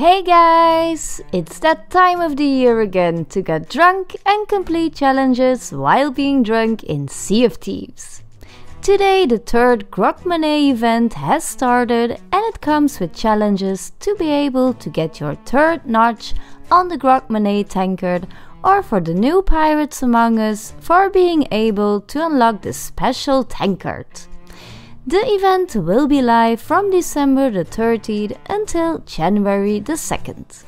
Hey guys! It's that time of the year again to get drunk and complete challenges while being drunk in Sea of Thieves. Today the third Grogmanay event has started and it comes with challenges to be able to get your third notch on the Grogmanay tankard or for the new pirates among us for being able to unlock the special tankard. The event will be live from December the 30th until January the 2nd.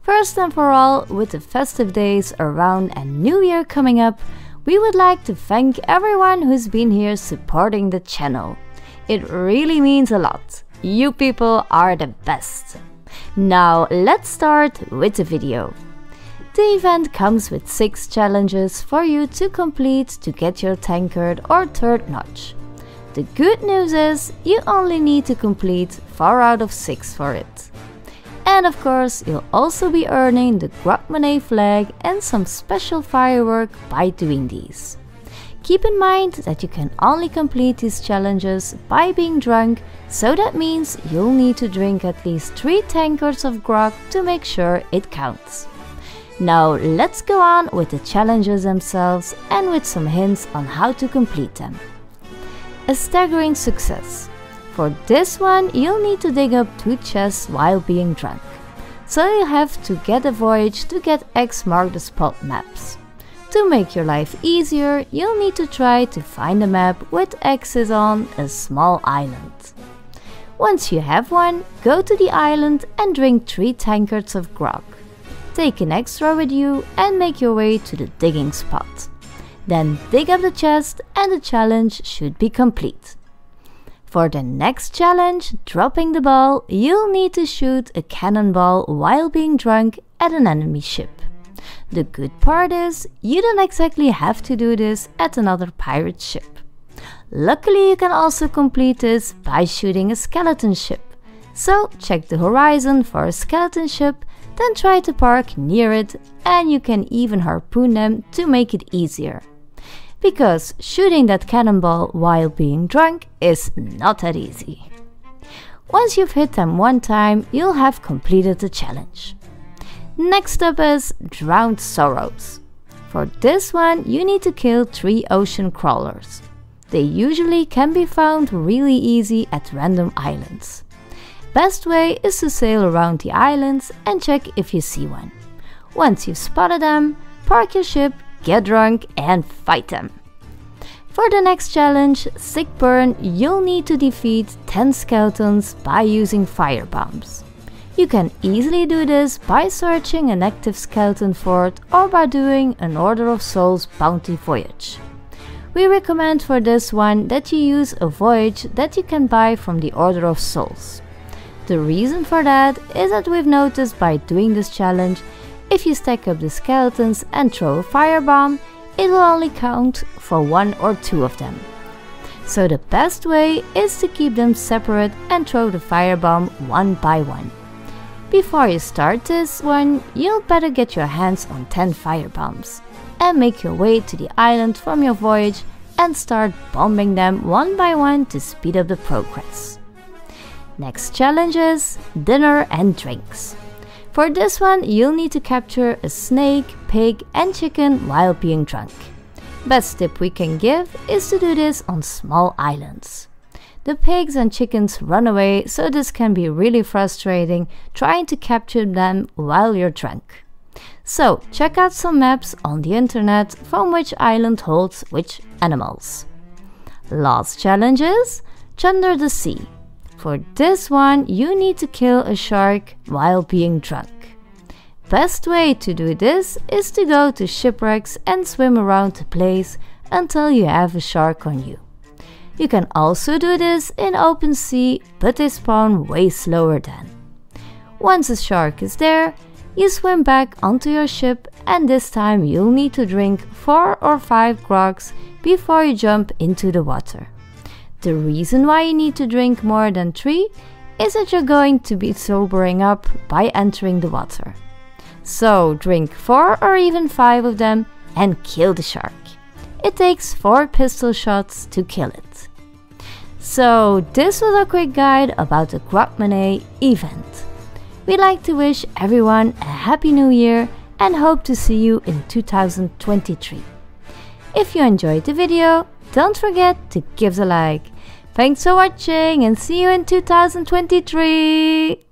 First and for all, with the festive days around and New Year coming up, we would like to thank everyone who's been here supporting the channel. It really means a lot. You people are the best. Now let's start with the video. The event comes with 6 challenges for you to complete to get your tankard or third notch. The good news is you only need to complete 4 out of 6 for it. And of course, you'll also be earning the Grogmanay flag and some special firework by doing these. Keep in mind that you can only complete these challenges by being drunk, so that means you'll need to drink at least 3 tankards of grog to make sure it counts. Now let's go on with the challenges themselves and with some hints on how to complete them a staggering success. For this one, you'll need to dig up two chests while being drunk. So you have to get a voyage to get X mark the spot maps. To make your life easier, you'll need to try to find a map with X's on a small island. Once you have one, go to the island and drink 3 tankards of grog. Take an extra with you and make your way to the digging spot. Then dig up the chest and the challenge should be complete. For the next challenge, dropping the ball, you'll need to shoot a cannonball while being drunk at an enemy ship. The good part is, you don't exactly have to do this at another pirate ship. Luckily you can also complete this by shooting a skeleton ship. So check the horizon for a skeleton ship, then try to park near it and you can even harpoon them to make it easier because shooting that cannonball while being drunk is not that easy. Once you've hit them one time, you'll have completed the challenge. Next up is Drowned Sorrows. For this one, you need to kill 3 ocean crawlers. They usually can be found really easy at random islands. Best way is to sail around the islands and check if you see one. Once you've spotted them, park your ship get drunk, and fight them. For the next challenge, Sick Burn, you'll need to defeat 10 skeletons by using fire bombs. You can easily do this by searching an active skeleton fort or by doing an Order of Souls bounty voyage. We recommend for this one that you use a voyage that you can buy from the Order of Souls. The reason for that is that we've noticed by doing this challenge if you stack up the skeletons and throw a firebomb, it will only count for one or two of them. So the best way is to keep them separate and throw the firebomb one by one. Before you start this one, you'll better get your hands on 10 firebombs and make your way to the island from your voyage and start bombing them one by one to speed up the progress. Next challenge is dinner and drinks. For this one, you'll need to capture a snake, pig and chicken while being drunk. Best tip we can give is to do this on small islands. The pigs and chickens run away, so this can be really frustrating trying to capture them while you're drunk. So, check out some maps on the internet from which island holds which animals. Last challenge is Chunder the Sea. For this one, you need to kill a shark while being drunk. Best way to do this is to go to shipwrecks and swim around the place until you have a shark on you. You can also do this in open sea, but they spawn way slower then. Once a shark is there, you swim back onto your ship and this time you'll need to drink 4 or 5 grogs before you jump into the water. The reason why you need to drink more than 3 is that you're going to be sobering up by entering the water. So drink 4 or even 5 of them and kill the shark. It takes 4 pistol shots to kill it. So this was a quick guide about the Grogmanay event. We'd like to wish everyone a happy new year and hope to see you in 2023. If you enjoyed the video, don't forget to give a like. Thanks for watching and see you in 2023!